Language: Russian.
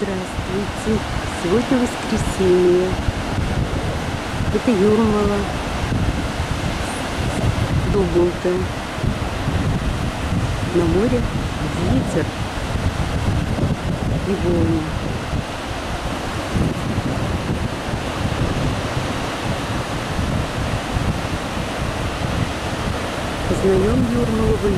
Здравствуйте! Сегодня воскресенье. Это Юрмала. Дуболта. На море ветер и волны. Познаем Юрмалу в.